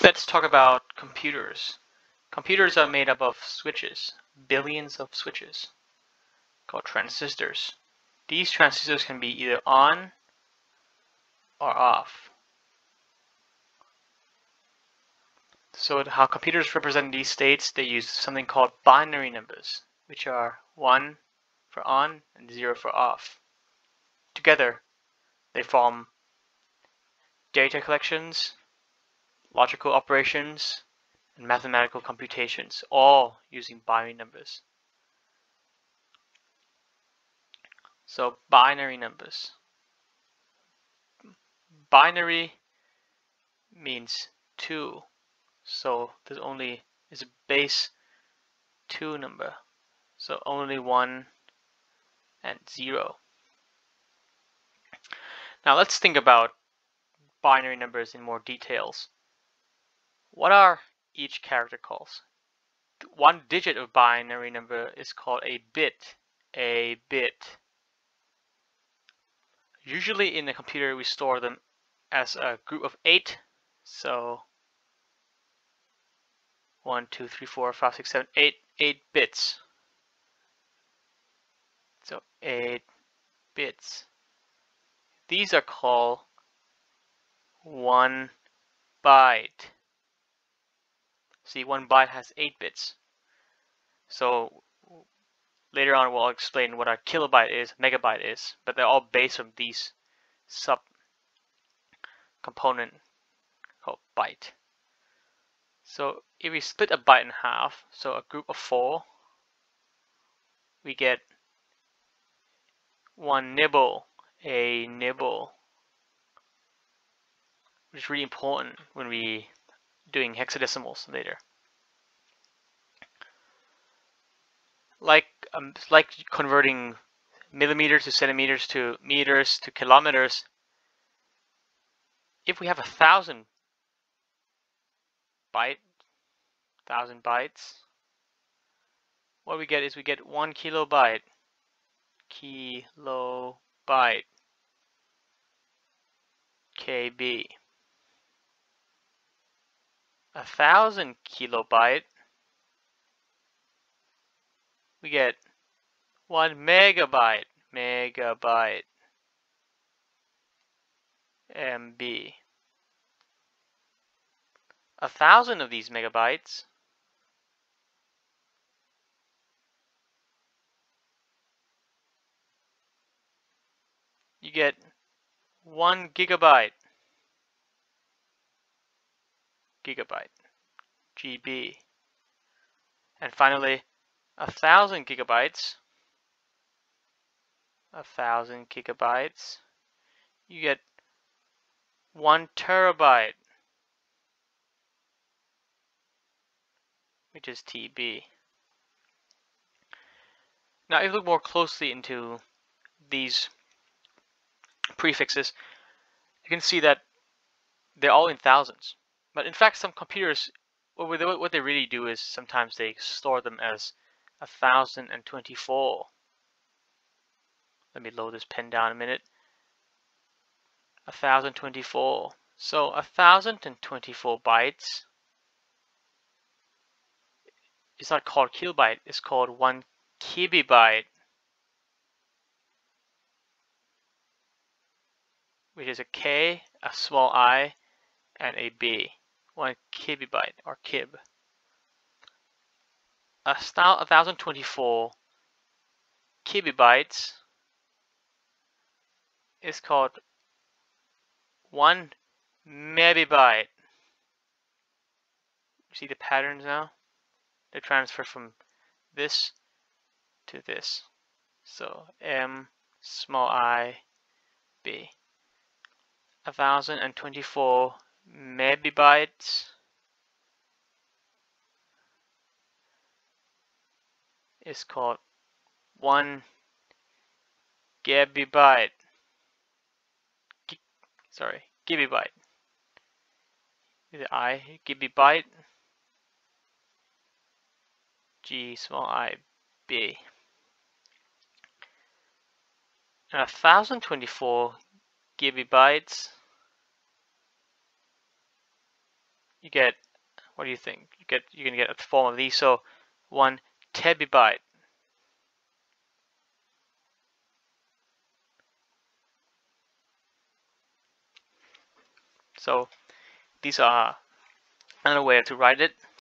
Let's talk about computers. Computers are made up of switches, billions of switches, called transistors. These transistors can be either on or off. So how computers represent these states, they use something called binary numbers, which are 1 for on and 0 for off. Together, they form data collections, logical operations, and mathematical computations, all using binary numbers. So binary numbers. Binary means 2. So there's only is a base 2 number. So only 1 and 0. Now let's think about binary numbers in more details. What are each character calls? One digit of binary number is called a bit. A bit. Usually in a computer we store them as a group of eight. So one, two, three, four, five, six, seven, eight, eight bits. So eight bits. These are called one byte. See, one byte has 8 bits. So later on we'll explain what a kilobyte is, megabyte is, but they're all based on these sub component called byte. So if we split a byte in half, so a group of 4, we get one nibble, a nibble, which is really important when we doing hexadecimals later. Like um, like converting millimeters to centimeters to meters to kilometers. If we have a thousand byte, thousand bytes, what we get is we get one kilobyte, kilobyte, KB a thousand kilobyte, we get one megabyte, megabyte, MB. A thousand of these megabytes you get one gigabyte gigabyte, GB. And finally, a thousand gigabytes, a thousand gigabytes, you get one terabyte, which is TB. Now, if you look more closely into these prefixes, you can see that they're all in thousands. But in fact, some computers, what they really do is sometimes they store them as 1024. Let me load this pen down a minute. 1024. So 1024 bytes it's not called kilobyte, it's called one kibibyte. Which is a K, a small i, and a B one kibibyte or kib. A style 1024 kibibytes is called one mebibyte. See the patterns now? They transfer from this to this. So M small i B. 1024 mebibytes is called one gibibyte. G sorry, gibibyte. The I gigabyte. G small i b. And 1024 gibibytes you get what do you think? You get you're gonna get a form of these. So one tebibyte. So these are another way to write it.